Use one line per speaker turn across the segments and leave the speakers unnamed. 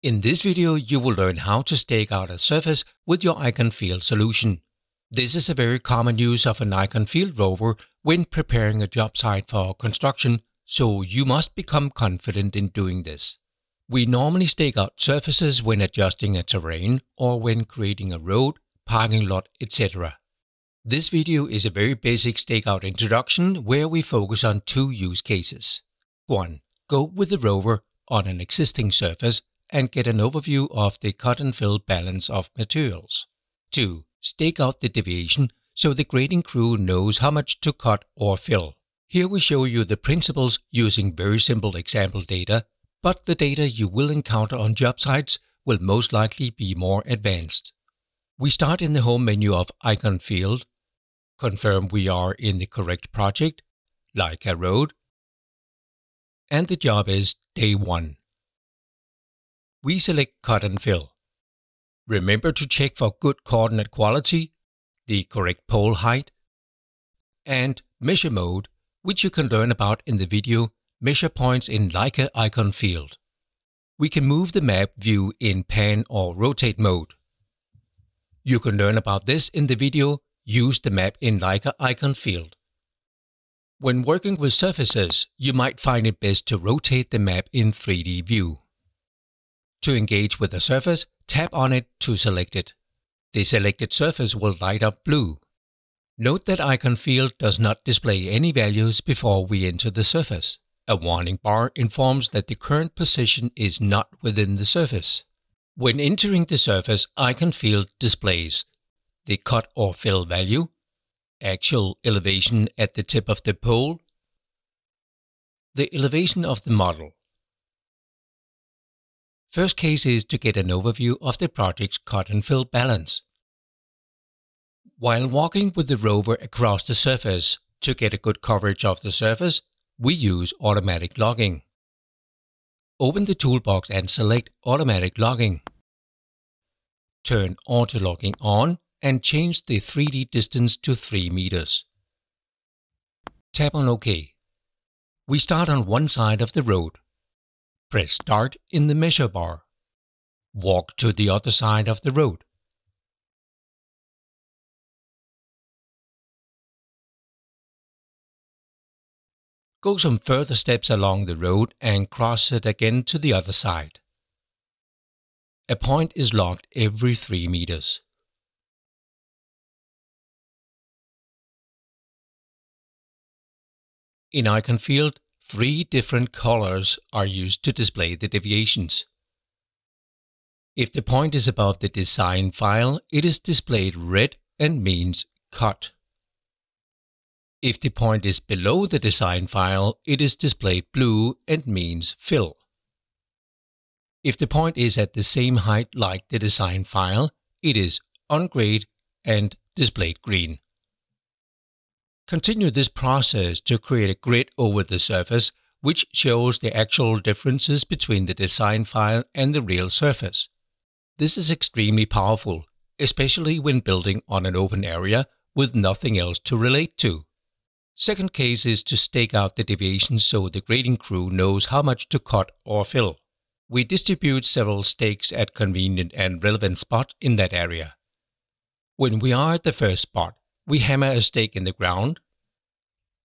In this video, you will learn how to stake out a surface with your iCON field solution. This is a very common use of an iCON field rover when preparing a job site for construction, so you must become confident in doing this. We normally stake out surfaces when adjusting a terrain or when creating a road, parking lot, etc. This video is a very basic stakeout introduction where we focus on two use cases. 1. Go with the rover on an existing surface and get an overview of the cut and fill balance of materials. 2. Stake out the deviation so the grading crew knows how much to cut or fill. Here we show you the principles using very simple example data, but the data you will encounter on job sites will most likely be more advanced. We start in the home menu of iCON Field, confirm we are in the correct project, like a road, and the job is Day 1. We select Cut and Fill. Remember to check for good coordinate quality, the correct pole height, and measure mode, which you can learn about in the video Measure Points in Leica iCON Field. We can move the map view in pan or rotate mode. You can learn about this in the video Use the map in Leica iCON Field. When working with surfaces, you might find it best to rotate the map in 3D view. To engage with a surface, tap on it to select it. The selected surface will light up blue. Note that iCON field does not display any values before we enter the surface. A warning bar informs that the current position is not within the surface. When entering the surface, iCON field displays the cut or fill value, actual elevation at the tip of the pole, the elevation of the model, First case is to get an overview of the project's cut and fill balance. While walking with the rover across the surface to get a good coverage of the surface, we use automatic logging. Open the toolbox and select automatic logging. Turn auto logging on and change the 3D distance to 3 meters. Tap on OK. We start on one side of the road. Press Start in the measure bar. Walk to the other side of the road. Go some further steps along the road and cross it again to the other side. A point is logged every 3 meters. In iCON field, Three different colors are used to display the deviations. If the point is above the design file, it is displayed red and means cut. If the point is below the design file, it is displayed blue and means fill. If the point is at the same height like the design file, it is on grade and displayed green. Continue this process to create a grid over the surface which shows the actual differences between the design file and the real surface. This is extremely powerful, especially when building on an open area with nothing else to relate to. Second case is to stake out the deviations so the grading crew knows how much to cut or fill. We distribute several stakes at convenient and relevant spots in that area. When we are at the first spot, we hammer a stake in the ground,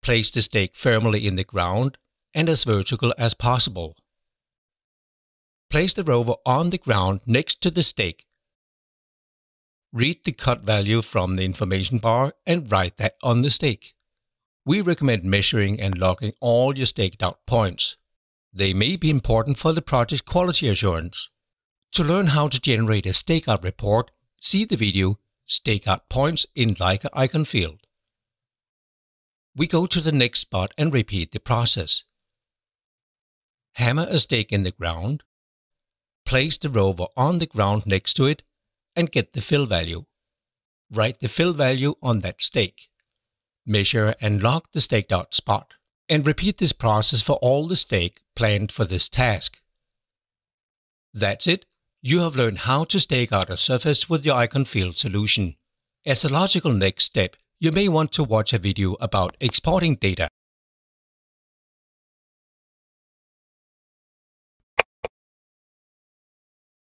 place the stake firmly in the ground and as vertical as possible. Place the rover on the ground next to the stake. Read the cut value from the information bar and write that on the stake. We recommend measuring and logging all your staked out points. They may be important for the project's quality assurance. To learn how to generate a stakeout report, see the video stake out points in Leica iCON field. We go to the next spot and repeat the process. Hammer a stake in the ground, place the rover on the ground next to it, and get the fill value. Write the fill value on that stake. Measure and log the staked out spot, and repeat this process for all the stake planned for this task. That's it you have learned how to stake out a surface with your iCON field solution. As a logical next step, you may want to watch a video about exporting data